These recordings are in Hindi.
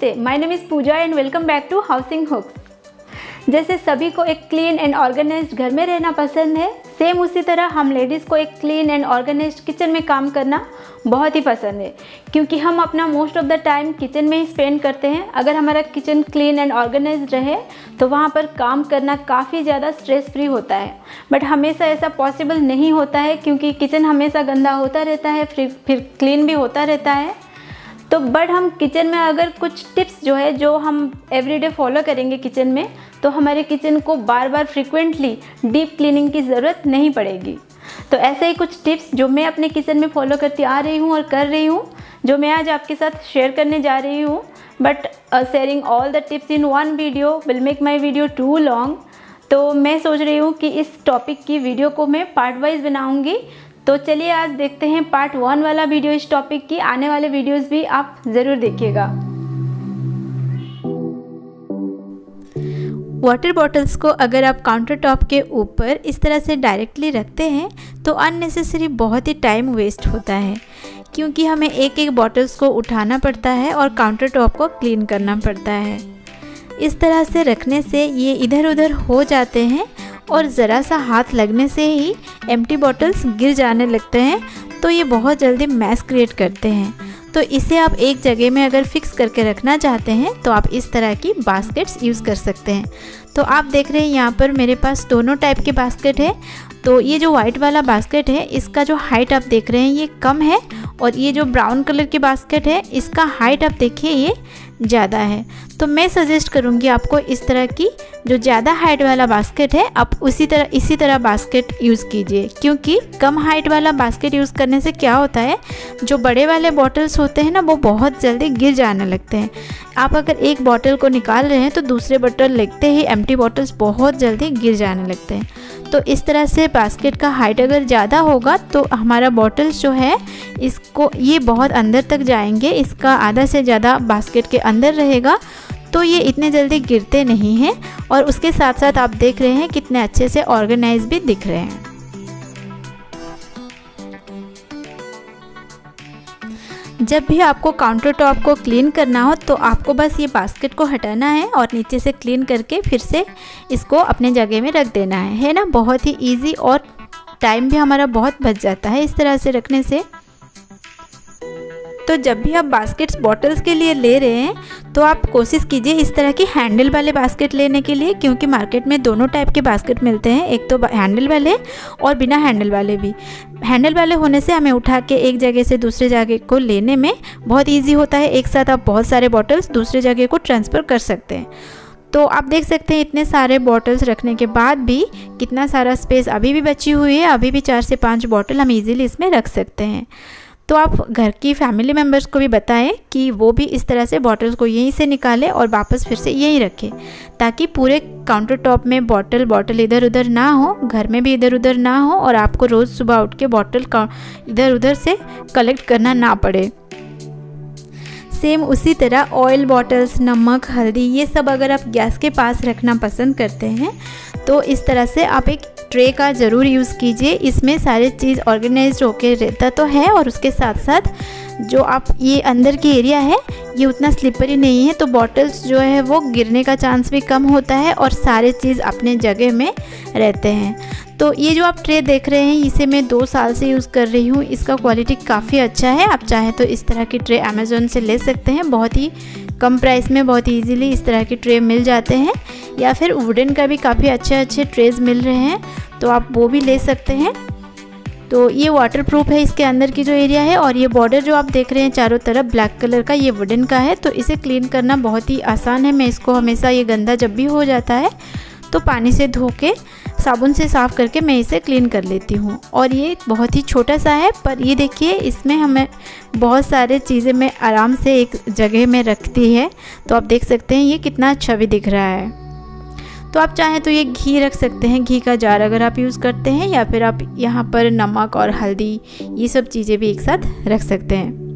नमस्ते my name is Pooja and welcome back to housing hooks जैसे सभी को एक क्लीन एंड ऑर्गेनाइज्ड घर में रहना पसंद है सेम उसी तरह हम लेडीज़ को एक क्लीन एंड ऑर्गेनाइज्ड किचन में काम करना बहुत ही पसंद है, क्योंकि हम अपना most of the time kitchen में ही स्पेंड करते हैं। अगर हमारा किचन क्लीन एंड ऑर्गेनाइज रहे तो वहाँ पर काम करना काफ़ी ज़्यादा स्ट्रेस फ्री होता है। बट हमेशा ऐसा पॉसिबल नहीं होता है, क्योंकि किचन हमेशा गंदा होता रहता है, फिर फिर क्लीन भी होता रहता है। तो बट हम किचन में अगर कुछ टिप्स जो है, जो हम एवरीडे फॉलो करेंगे किचन में तो हमारे किचन को बार बार फ्रिक्वेंटली डीप क्लीनिंग की ज़रूरत नहीं पड़ेगी। तो ऐसे ही कुछ टिप्स जो मैं अपने किचन में फॉलो करती आ रही हूँ और कर रही हूँ, जो मैं आज आपके साथ शेयर करने जा रही हूँ। But sharing all the tips in one video will make my video too long तो मैं सोच रही हूँ कि इस टॉपिक की वीडियो को मैं पार्ट वाइज बनाऊँगी। तो चलिए आज देखते हैं पार्ट वन वाला वीडियो इस टॉपिक की। आने वाले वीडियोस भी आप ज़रूर देखिएगा। वाटर बॉटल्स को अगर आप काउंटर टॉप के ऊपर इस तरह से डायरेक्टली रखते हैं तो अननेसेसरी बहुत ही टाइम वेस्ट होता है। क्योंकि हमें एक एक बॉटल्स को उठाना पड़ता है और काउंटर टॉप को क्लीन करना पड़ता है। इस तरह से रखने से ये इधर उधर हो जाते हैं और ज़रा सा हाथ लगने से ही एम्प्टी बॉटल्स गिर जाने लगते हैं। तो ये बहुत जल्दी मैस क्रिएट करते हैं। तो इसे आप एक जगह में अगर फिक्स करके रखना चाहते हैं तो आप इस तरह की बास्केट्स यूज़ कर सकते हैं। तो आप देख रहे हैं यहाँ पर मेरे पास दोनों टाइप के बास्केट है। तो ये जो वाइट वाला बास्केट है, इसका जो हाइट आप देख रहे हैं, ये कम है। और ये जो ब्राउन कलर की बास्केट है, इसका हाइट आप देखिए, ये ज़्यादा है। तो मैं सजेस्ट करूँगी आपको इस तरह की जो ज़्यादा हाइट वाला बास्केट है, आप उसी तरह, इसी तरह बास्केट यूज़ कीजिए। क्योंकि कम हाइट वाला बास्केट यूज़ करने से क्या होता है, जो बड़े वाले बॉटल्स होते हैं ना, वो बहुत जल्दी गिर जाने लगते हैं। आप अगर एक बॉटल को निकाल रहे हैं तो दूसरे बॉटल लगते ही एम्प्टी बॉटल्स बहुत जल्दी गिर जाने लगते हैं। तो इस तरह से बास्केट का हाइट अगर ज़्यादा होगा तो हमारा बॉटल्स जो है, इसको, ये बहुत अंदर तक जाएँगे। इसका आधा से ज़्यादा बास्केट के अंदर रहेगा। तो ये इतने जल्दी गिरते नहीं हैं और उसके साथ साथ आप देख रहे हैं कितने अच्छे से ऑर्गेनाइज भी दिख रहे हैं। जब भी आपको काउंटर टॉप को क्लीन करना हो तो आपको बस ये बास्केट को हटाना है और नीचे से क्लीन करके फिर से इसको अपने जगह में रख देना है। है ना? बहुत ही इजी और टाइम भी हमारा बहुत बच जाता है इस तरह से रखने से। तो जब भी आप बास्केट्स बॉटल्स के लिए ले रहे हैं तो आप कोशिश कीजिए इस तरह की हैंडल वाले बास्केट लेने के लिए, क्योंकि मार्केट में दोनों टाइप के बास्केट मिलते हैं, एक तो हैंडल वाले और बिना हैंडल वाले भी। हैंडल वाले होने से हमें उठा के एक जगह से दूसरे जगह को लेने में बहुत ईजी होता है, एक साथ आप बहुत सारे बॉटल्स दूसरे जगह को ट्रांसफ़र कर सकते हैं। तो आप देख सकते हैं इतने सारे बॉटल्स रखने के बाद भी कितना सारा स्पेस अभी भी बची हुई है, अभी भी चार से पाँच बॉटल हम इजीली इसमें रख सकते हैं। तो आप घर की फैमिली मेंबर्स को भी बताएँ कि वो भी इस तरह से बॉटल्स को यहीं से निकालें और वापस फिर से यहीं रखें, ताकि पूरे काउंटर टॉप में बॉटल बॉटल इधर उधर ना हो, घर में भी इधर उधर ना हो और आपको रोज़ सुबह उठ के बॉटल इधर उधर से कलेक्ट करना ना पड़े। सेम उसी तरह ऑयल बॉटल्स नमक, हल्दी, ये सब अगर आप गैस के पास रखना पसंद करते हैं तो इस तरह से आप एक ट्रे का ज़रूर यूज़ कीजिए। इसमें सारे चीज़ ऑर्गेनाइज होकर रहता तो है और उसके साथ साथ जो आप, ये अंदर की एरिया है, ये उतना स्लिपरी नहीं है तो बॉटल्स जो है वो गिरने का चांस भी कम होता है और सारे चीज़ अपने जगह में रहते हैं। तो ये जो आप ट्रे देख रहे हैं, इसे मैं दो साल से यूज़ कर रही हूँ। इसका क्वालिटी काफ़ी अच्छा है। आप चाहें तो इस तरह की ट्रे अमेज़ोन से ले सकते हैं। बहुत ही कम प्राइस में, बहुत ईजीली इस तरह के ट्रे मिल जाते हैं। या फिर वुडन का भी काफ़ी अच्छे अच्छे ट्रेज मिल रहे हैं तो आप वो भी ले सकते हैं। तो ये वाटर प्रूफ है इसके अंदर की जो एरिया है और ये बॉर्डर जो आप देख रहे हैं चारों तरफ़ ब्लैक कलर का, ये वुडन का है तो इसे क्लीन करना बहुत ही आसान है। मैं इसको हमेशा ये गंदा जब भी हो जाता है तो पानी से धो के साबुन से साफ़ करके मैं इसे क्लीन कर लेती हूँ। और ये बहुत ही छोटा सा है, पर ये देखिए, इसमें हमें बहुत सारे चीज़ें मैं आराम से एक जगह में रखती है तो आप देख सकते हैं ये कितना अच्छा भी दिख रहा है। तो आप चाहें तो ये घी रख सकते हैं, घी का जार अगर आप यूज़ करते हैं या फिर आप यहाँ पर नमक और हल्दी, ये सब चीज़ें भी एक साथ रख सकते हैं।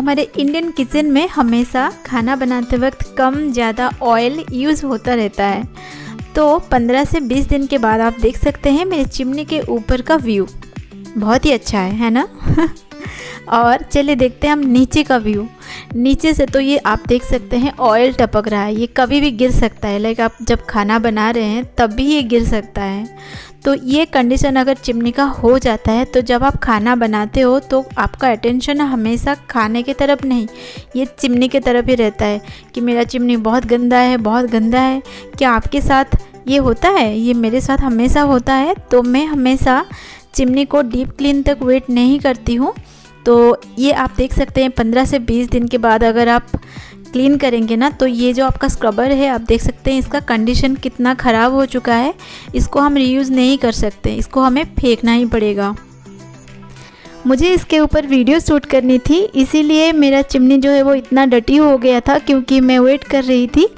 हमारे इंडियन किचन में हमेशा खाना बनाते वक्त कम ज़्यादा ऑयल यूज़ होता रहता है। तो 15 से 20 दिन के बाद आप देख सकते हैं मेरे चिमनी के ऊपर का व्यू बहुत ही अच्छा है है ना? और चलिए देखते हैं हम नीचे का व्यू नीचे से तो ये आप देख सकते हैं ऑयल टपक रहा है। ये कभी भी गिर सकता है। लाइक आप जब खाना बना रहे हैं, तब भी ये गिर सकता है। तो ये कंडीशन अगर चिमनी का हो जाता है तो जब आप खाना बनाते हो तो आपका अटेंशन हमेशा खाने की तरफ़ नहीं, ये चिमनी की तरफ़ ही रहता है कि मेरा चिमनी बहुत गंदा है, बहुत गंदा है। क्या आपके साथ ये होता है? ये मेरे साथ हमेशा होता है तो मैं हमेशा चिमनी को डीप क्लीन तक वेट नहीं करती हूँ। तो ये आप देख सकते हैं, पंद्रह से बीस दिन के बाद अगर आप क्लीन करेंगे ना तो ये जो आपका स्क्रबर है, आप देख सकते हैं इसका कंडीशन कितना ख़राब हो चुका है। इसको हम रीयूज़ नहीं कर सकते, इसको हमें फेंकना ही पड़ेगा। मुझे इसके ऊपर वीडियो शूट करनी थी, इसीलिए मेरा चिमनी जो है वो इतना डटी हो गया था क्योंकि मैं वेट कर रही थी।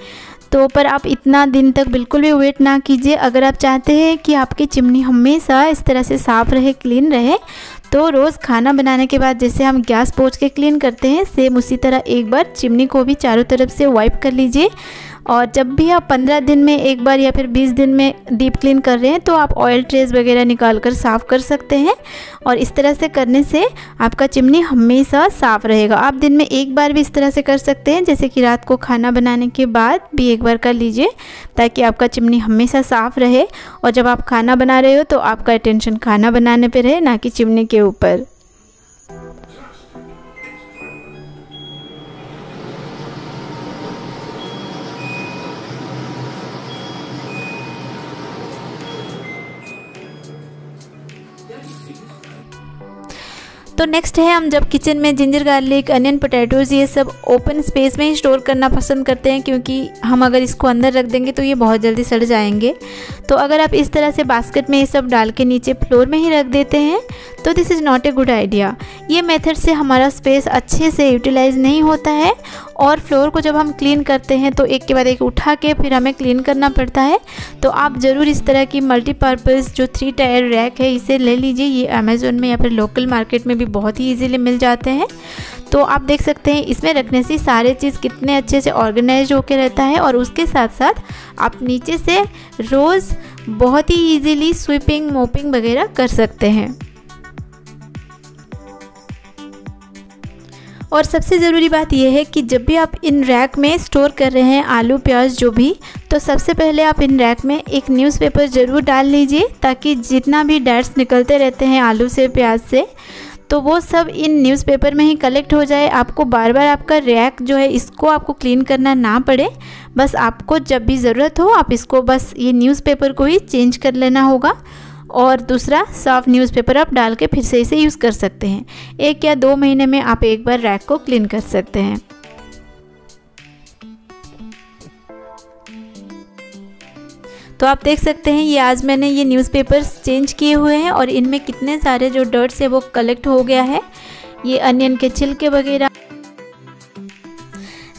तो पर आप इतना दिन तक बिल्कुल भी वेट ना कीजिए। अगर आप चाहते हैं कि आपकी चिमनी हमेशा इस तरह से साफ़ रहे क्लीन रहे तो रोज़ खाना बनाने के बाद जैसे हम गैस पोछ के क्लीन करते हैं सेम उसी तरह एक बार चिमनी को भी चारों तरफ़ से वाइप कर लीजिए। और जब भी आप पंद्रह दिन में, एक बार या फिर बीस दिन में डीप क्लीन कर रहे हैं तो आप ऑयल ट्रेस वगैरह निकाल कर साफ़ कर सकते हैं। और इस तरह से करने से आपका चिमनी हमेशा साफ़ रहेगा। आप दिन में एक बार भी इस तरह से कर सकते हैं, जैसे कि रात को खाना बनाने के बाद भी एक बार कर लीजिए, ताकि आपका चिमनी हमेशा साफ़ रहे। और जब आप खाना बना रहे हो तो आपका अटेंशन खाना बनाने पर रहे, ना कि चिमनी के ऊपर। तो नेक्स्ट है, हम जब किचन में जिंजर गार्लिक अनियन पोटैटोज़ ये सब ओपन स्पेस में ही स्टोर करना पसंद करते हैं, क्योंकि हम अगर इसको अंदर रख देंगे तो ये बहुत जल्दी सड़ जाएँगे। तो अगर आप इस तरह से बास्केट में ये सब डाल के नीचे फ्लोर में ही रख देते हैं तो this is not a good idea ये मेथड से हमारा स्पेस अच्छे से यूटिलाइज नहीं होता है और फ्लोर को जब हम क्लीन करते हैं तो एक के बाद एक उठा के फिर हमें क्लीन करना पड़ता है। तो आप ज़रूर इस तरह की मल्टीपर्पज़ जो थ्री टायर रैक है इसे ले लीजिए। ये अमेज़ोन में या फिर लोकल मार्केट में भी बहुत ही ईजीली मिल जाते हैं। तो आप देख सकते हैं इसमें रखने से सारे चीज़ कितने अच्छे से ऑर्गेनाइज होकर रहता है और उसके साथ साथ आप नीचे से रोज़ बहुत ही ईजीली स्वीपिंग मोपिंग वगैरह कर सकते हैं। और सबसे ज़रूरी बात यह है कि जब भी आप इन रैक में स्टोर कर रहे हैं आलू, प्याज, जो भी तो सबसे पहले आप इन रैक में एक न्यूज़पेपर ज़रूर डाल लीजिए ताकि जितना भी डैट्स निकलते रहते हैं आलू से, प्याज से तो वो सब इन न्यूज़पेपर में ही कलेक्ट हो जाए। आपको बार बार आपका रैक जो है, इसको आपको क्लीन करना ना पड़े। बस आपको जब भी ज़रूरत हो, आप इसको बस ये न्यूज़पेपर को ही चेंज कर लेना होगा। और दूसरा सॉफ्ट न्यूज़पेपर आप डाल के फिर से इसे यूज़ कर सकते हैं। एक या दो महीने में आप एक बार रैक को क्लीन कर सकते हैं। तो आप देख सकते हैं, ये आज मैंने ये न्यूज़पेपर्स चेंज किए हुए हैं और इनमें कितने सारे जो डर्ट्स है वो कलेक्ट हो गया है। ये अनियन के छिलके वगैरह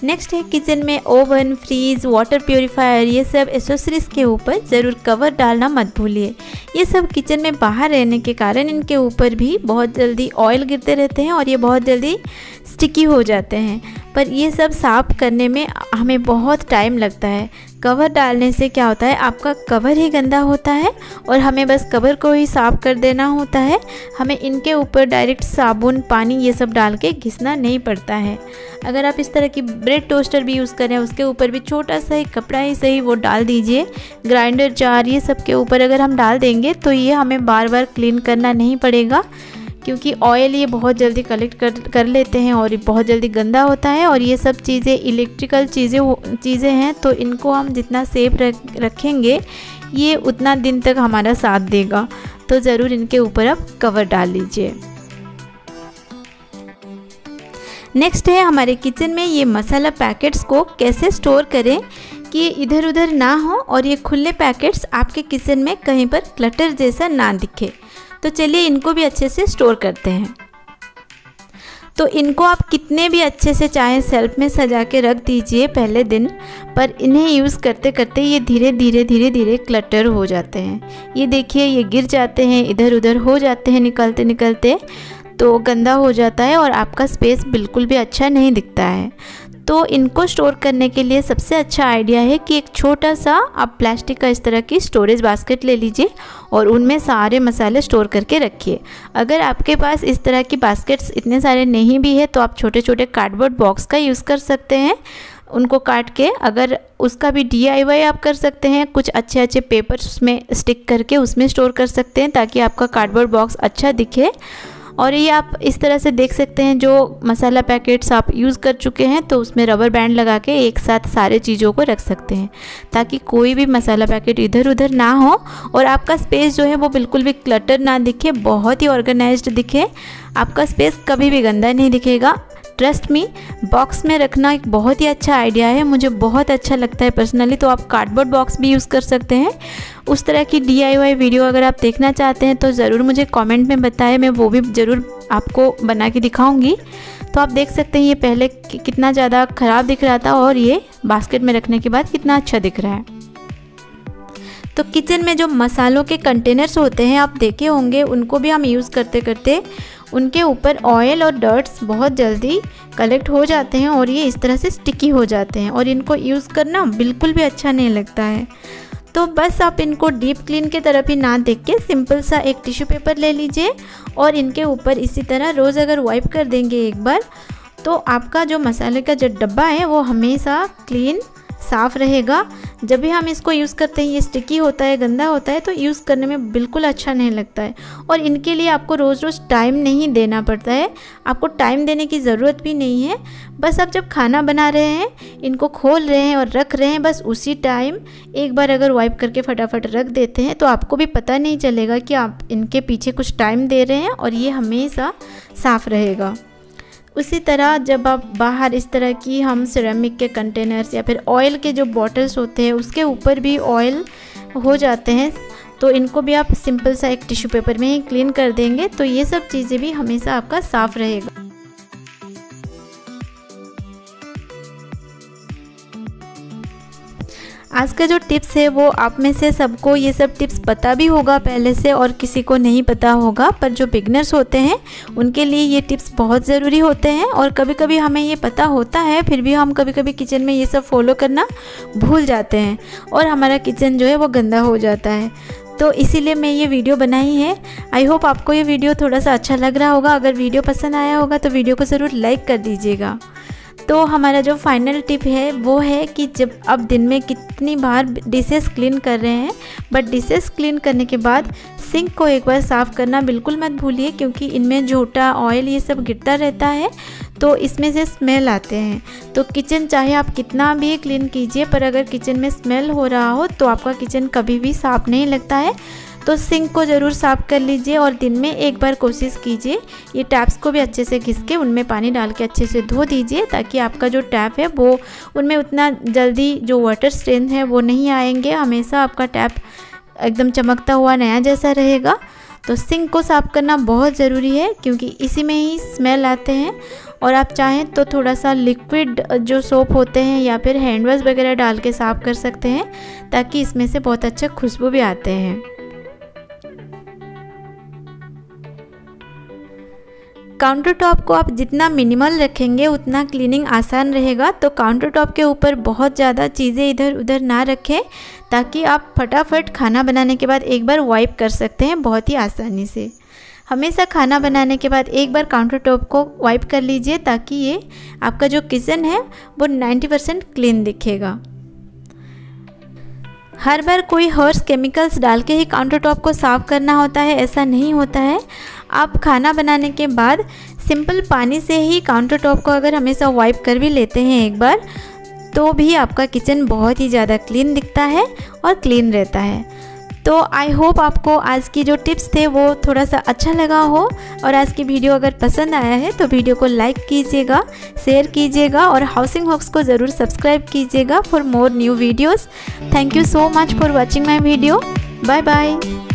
नेक्स्ट है किचन में ओवन फ्रीज वाटर प्योरीफायर ये सब एसेसरीज़ के ऊपर ज़रूर कवर डालना मत भूलिए। ये सब किचन में बाहर रहने के कारण इनके ऊपर भी बहुत जल्दी ऑयल गिरते रहते हैं और ये बहुत जल्दी स्टिकी हो जाते हैं। पर ये सब साफ़ करने में हमें बहुत टाइम लगता है। कवर डालने से क्या होता है? आपका कवर ही गंदा होता है और हमें बस कवर को ही साफ़ कर देना होता है। हमें इनके ऊपर डायरेक्ट साबुन, पानी ये सब डाल के घिसना नहीं पड़ता है। अगर आप इस तरह की ब्रेड टोस्टर भी यूज़ करें उसके ऊपर भी छोटा सा ही कपड़ा ही सही वो डाल दीजिए। ग्राइंडर जार ये सब के ऊपर अगर हम डाल देंगे तो ये हमें बार बार क्लीन करना नहीं पड़ेगा। क्योंकि ऑयल ये बहुत जल्दी कलेक्ट कर कर लेते हैं और ये बहुत जल्दी गंदा होता है और ये सब चीज़ें इलेक्ट्रिकल चीज़ें चीज़ें हैं तो इनको हम जितना सेफ़ रख, रखेंगे, ये उतना दिन तक हमारा साथ देगा। तो ज़रूर इनके ऊपर आप कवर डाल लीजिए। नेक्स्ट है हमारे किचन में ये मसाला पैकेट्स को कैसे स्टोर करें कि इधर उधर ना हो और ये खुले पैकेट्स आपके किचन में कहीं पर क्लटर जैसा ना दिखे। तो चलिए इनको भी अच्छे से स्टोर करते हैं। तो इनको आप कितने भी अच्छे से चाहे सेल्फ में सजा के रख दीजिए पहले दिन, पर इन्हें यूज़ करते करते ये धीरे धीरे धीरे धीरे क्लटर हो जाते हैं। ये देखिए, ये गिर जाते हैं, इधर, उधर हो जाते हैं, निकलते निकलते तो गंदा हो जाता है और आपका स्पेस बिल्कुल भी अच्छा नहीं दिखता है। तो इनको स्टोर करने के लिए सबसे अच्छा आइडिया है कि एक छोटा सा आप प्लास्टिक का इस तरह की स्टोरेज बास्केट ले लीजिए और उनमें सारे मसाले स्टोर करके रखिए। अगर आपके पास इस तरह की बास्केट्स इतने सारे नहीं भी है तो आप छोटे छोटे कार्डबोर्ड बॉक्स का यूज़ कर सकते हैं। उनको काट के अगर उसका भी डीआईवाई आप कर सकते हैं, कुछ अच्छे अच्छे पेपर्स उसमें स्टिक करके उसमें स्टोर कर सकते हैं ताकि आपका कार्डबोर्ड बॉक्स अच्छा दिखे। और ये आप इस तरह से देख सकते हैं, जो मसाला पैकेट्स आप यूज़ कर चुके हैं तो उसमें रबर बैंड लगा के एक साथ सारे चीज़ों को रख सकते हैं, ताकि कोई भी मसाला पैकेट इधर उधर ना हो और आपका स्पेस जो है वो बिल्कुल भी क्लटर ना दिखे, बहुत ही ऑर्गेनाइज्ड दिखे। आपका स्पेस कभी भी गंदा नहीं दिखेगा। ट्रस्ट मी बॉक्स में रखना एक बहुत ही अच्छा आइडिया है, मुझे बहुत अच्छा लगता है पर्सनली तो आप कार्डबोर्ड बॉक्स भी यूज़ कर सकते हैं। उस तरह की डीआईवाई वीडियो अगर आप देखना चाहते हैं तो ज़रूर मुझे कमेंट में बताएँ, मैं वो भी ज़रूर आपको बना के दिखाऊँगी। तो आप देख सकते हैं, ये पहले कितना ज़्यादा ख़राब दिख रहा था और ये बास्केट में रखने के बाद कितना अच्छा दिख रहा है। तो किचन में जो मसालों के कंटेनर्स होते हैं, आप देखे होंगे, उनको भी हम यूज़ करते करते उनके ऊपर ऑयल और डर्ट्स बहुत जल्दी कलेक्ट हो जाते हैं और ये इस तरह से स्टिकी हो जाते हैं और इनको यूज़ करना बिल्कुल भी अच्छा नहीं लगता है। तो बस आप इनको डीप क्लीन के तरफ़ ही ना देख के सिंपल सा एक टिश्यू पेपर ले लीजिए और इनके ऊपर इसी तरह रोज़ अगर वाइप कर देंगे एक बार तो आपका जो मसाले का जो डब्बा है वो हमेशा क्लीन साफ़ रहेगा। जब भी हम इसको यूज़ करते हैं, ये स्टिकी होता है, गंदा होता है तो यूज़ करने में बिल्कुल अच्छा नहीं लगता है। और इनके लिए आपको रोज़ रोज़ टाइम नहीं देना पड़ता है। आपको टाइम देने की ज़रूरत भी नहीं है। बस आप जब खाना बना रहे हैं, इनको खोल रहे हैं और रख रहे हैं, बस उसी टाइम एक बार अगर वाइप करके फटाफट रख देते हैं तो आपको भी पता नहीं चलेगा कि आप इनके पीछे कुछ टाइम दे रहे हैं और ये हमेशा साफ़ रहेगा। उसी तरह जब आप बाहर इस तरह की हम सिरेमिक के कंटेनर्स या फिर ऑयल के जो बॉटल्स होते हैं, उसके ऊपर भी ऑयल हो जाते हैं तो इनको भी आप सिंपल सा एक टिश्यू पेपर में ही क्लीन कर देंगे तो ये सब चीज़ें भी हमेशा आपका साफ़ रहेगा। आज का जो टिप्स है वो आप में से सबको ये सब टिप्स पता भी होगा पहले से और किसी को नहीं पता होगा, पर जो बिगनर्स होते हैं, उनके लिए ये टिप्स बहुत ज़रूरी होते हैं और कभी कभी हमें ये पता होता है, फिर भी हम कभी कभी किचन में ये सब फॉलो करना भूल जाते हैं और हमारा किचन जो है वो गंदा हो जाता है। तो इसीलिए मैं ये वीडियो बनाई है। आई होप आपको ये वीडियो थोड़ा सा अच्छा लग रहा होगा। अगर वीडियो पसंद आया होगा तो वीडियो को ज़रूर लाइक कर दीजिएगा। तो हमारा जो फाइनल टिप है, वो है कि जब आप दिन में कितनी बार डिशेस क्लीन कर रहे हैं बट डिशेस क्लीन करने के बाद सिंक को एक बार साफ़ करना बिल्कुल मत भूलिए, क्योंकि इनमें झोटा ऑयल ये सब गिरता रहता है तो इसमें से स्मेल आते हैं। तो किचन चाहे आप कितना भी क्लीन कीजिए, पर अगर किचन में स्मेल हो रहा हो तो आपका किचन कभी भी साफ़ नहीं लगता है। तो सिंक को ज़रूर साफ़ कर लीजिए और दिन में एक बार कोशिश कीजिए। ये टैप्स को भी अच्छे से घिस के उनमें पानी डाल के अच्छे से धो दीजिए ताकि आपका जो टैप है वो उनमें उतना जल्दी जो वाटर स्ट्रेन है वो नहीं आएँगे। हमेशा आपका टैप एकदम चमकता हुआ नया जैसा रहेगा। तो सिंक को साफ़ करना बहुत ज़रूरी है क्योंकि इसी में ही स्मेल आते हैं। और आप चाहें तो थोड़ा सा लिक्विड जो सोप होते हैं या फिर हैंड वॉश वगैरह डाल के साफ़ कर सकते हैं ताकि इसमें से बहुत अच्छा खुशबू भी आते हैं। काउंटर टॉप को आप जितना मिनिमल रखेंगे, उतना क्लीनिंग आसान रहेगा। तो काउंटर टॉप के ऊपर बहुत ज़्यादा चीज़ें इधर उधर ना रखें, ताकि आप फटाफट खाना बनाने के बाद एक बार वाइप कर सकते हैं बहुत ही आसानी से। हमेशा खाना बनाने के बाद एक बार काउंटर टॉप को वाइप कर लीजिए, ताकि ये आपका जो किचन है, वो 90 परसेंट क्लीन दिखेगा। हर बार कोई हर्स केमिकल्स डाल के ही काउंटर टॉप को साफ़ करना होता है, ऐसा नहीं होता है। आप खाना बनाने के बाद सिंपल पानी से ही काउंटर टॉप को अगर हमेशा वाइप कर भी लेते हैं एक बार तो भी आपका किचन बहुत ही ज़्यादा क्लीन दिखता है और क्लीन रहता है। तो आई होप आपको आज की जो टिप्स थे वो थोड़ा सा अच्छा लगा हो और आज की वीडियो अगर पसंद आया है तो वीडियो को लाइक कीजिएगा शेयर कीजिएगा और हाउसिंग हॉक्स को ज़रूर सब्सक्राइब कीजिएगा for more new videos thank you so much for watching my video bye bye